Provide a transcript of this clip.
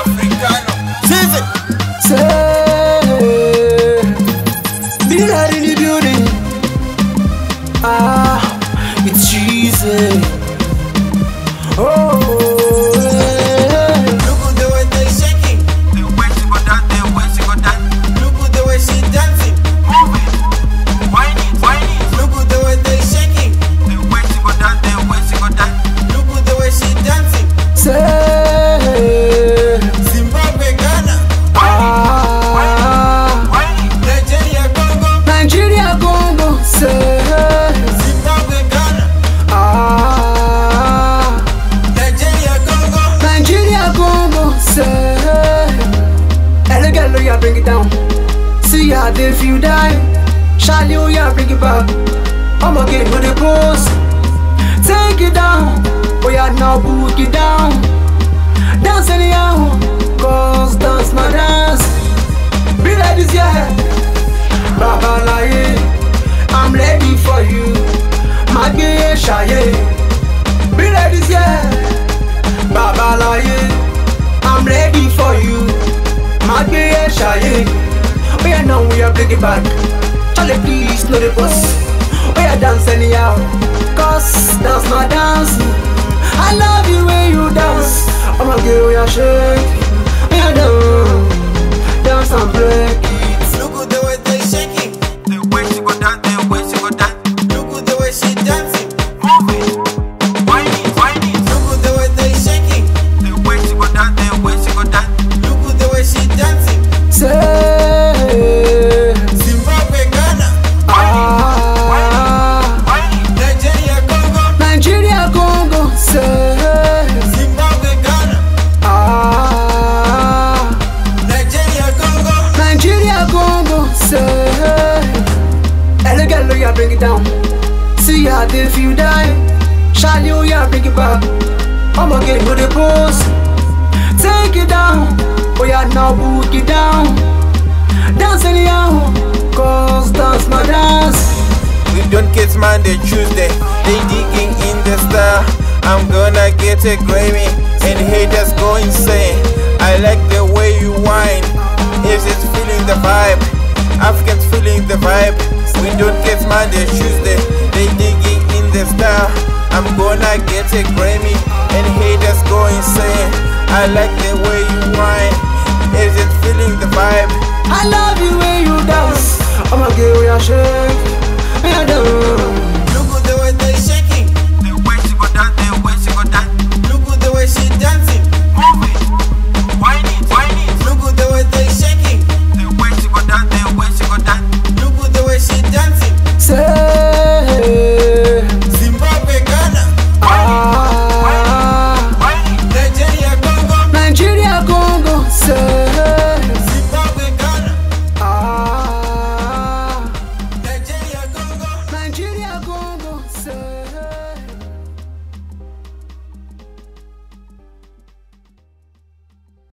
africano. Say, be in the building. Ah, it's cheesy. See how they feel die. Charlie, oh yeah, bring it back. I'ma get with the post. Take it down. Oh yeah, now book it down. Now we are bringing back. Charlie, please, no the boss. We are dancing anyhow. Cause bring it down. See how they you die. Charlie, oh yeah, bring it back. I'ma get with the post. Take it down. Oh yeah, now book it down. Dance anyhow. Cause dance my dance. We don't get Monday, Tuesday. They digging in the star. I'm gonna get a Grammy and haters go insane. I like the way you whine. If it's feeling the vibe, Africans feeling the vibe. We don't get Monday, Tuesday. They digging in the star. I'm gonna get a Grammy and haters go insane. I like the way you whine. If it's feeling the vibe. I love you when you dance. I'ma give you a shake. Yeah, dance.